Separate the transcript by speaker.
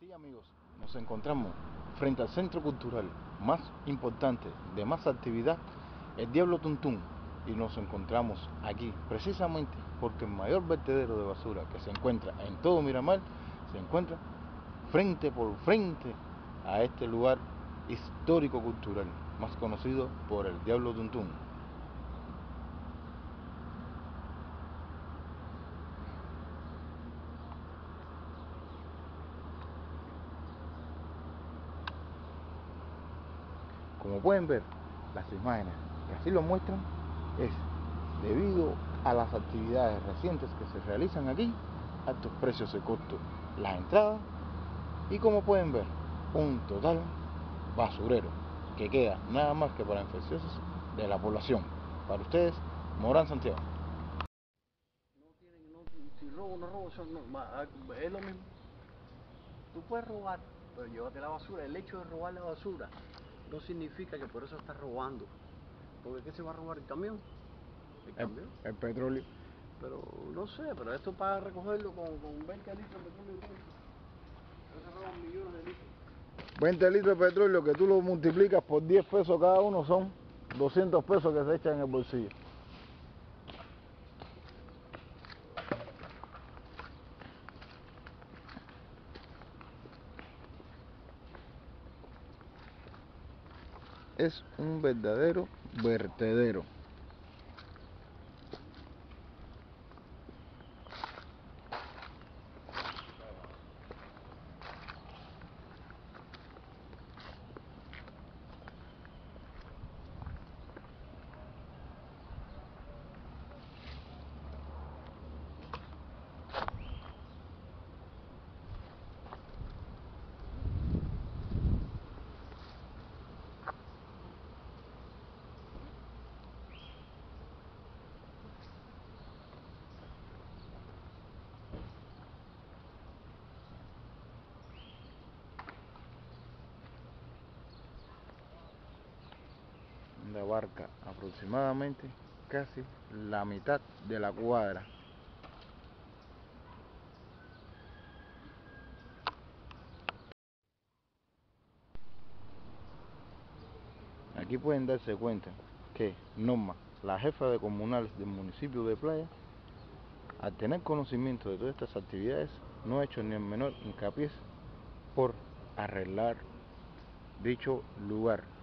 Speaker 1: Sí amigos, nos encontramos frente al centro cultural más importante, de más actividad, el Diablo Tuntún. Y nos encontramos aquí precisamente porque el mayor vertedero de basura que se encuentra en todo Miramar se encuentra frente por frente a este lugar histórico-cultural, más conocido por el Diablo Tuntún. Como pueden ver, las imágenes que así lo muestran es debido a las actividades recientes que se realizan aquí, altos precios de costo, las entradas y como pueden ver, un total basurero que queda nada más que para infecciosos de la población. Para ustedes, Morán Santiago.
Speaker 2: Si robo no robo, son, no, ma- es lo mismo. Tú puedes robar, pero llévate la basura. El hecho de robar la basura no significa que por eso estás robando. Porque ¿qué se va a robar el camión? El camión.
Speaker 1: El, petróleo.
Speaker 2: Pero no sé, pero esto para recogerlo con, con 20 litros de petróleo. se roban millones de litros.
Speaker 1: 20 litros de petróleo que tú lo multiplicas por 10 pesos cada uno son 200 pesos que se echan en el bolsillo. Es un verdadero vertedero. Donde abarca aproximadamente casi la mitad de la cuadra. Aquí pueden darse cuenta que Norma, la jefa de comunales del municipio de Playa, al tener conocimiento de todas estas actividades, no ha hecho ni el menor hincapié por arreglar dicho lugar